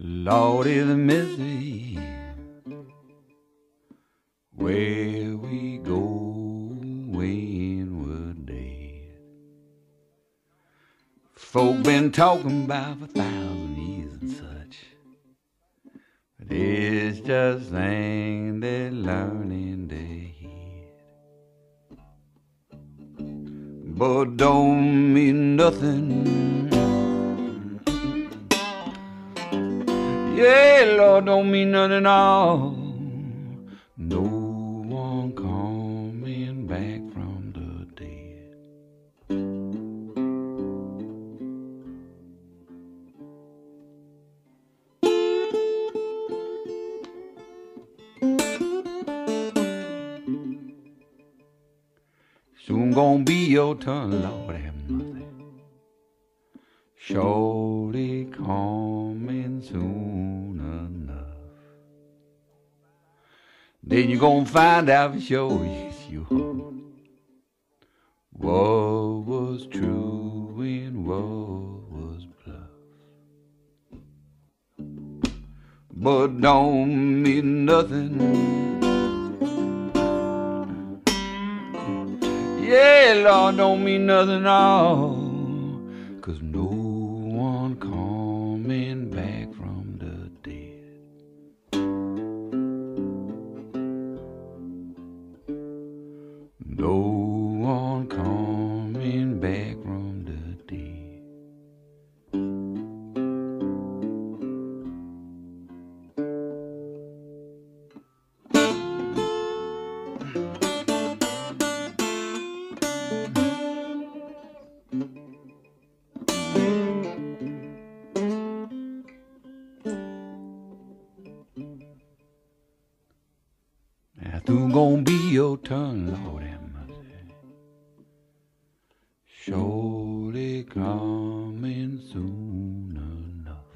Lordy, the misery. Where we go when we're dead. Folk been talking about for thousand years and such. But it's just things they learn in their head. But don't mean nothing. Yeah, Lord, don't mean nothing at all. No one coming back from the dead. Soon gonna be your turn, Lord have mercy. Surely coming soon enough. Then you're gonna find out for sure, yes, you are. What was true and what was bluff. But don't mean nothing. Yeah, Lord, don't mean nothing at all. No one coming back from the dead. Soon gonna be your turn, Lord have mercy. Surely coming soon enough.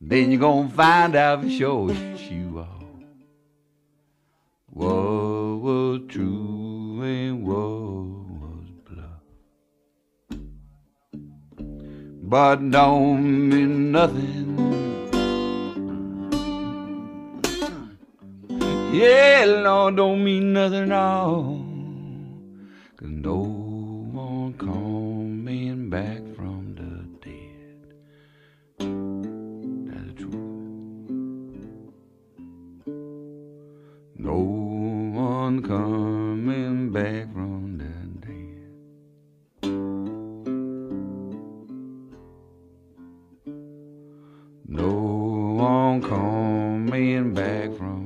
Then you're gonna find out for sure, yes, you are. What was true and what was bluff. But don't mean nothing. Yeah, Lord, don't mean nothing at all. Cause no one coming back from the dead. That's the truth. No one coming back from the dead. No one coming back from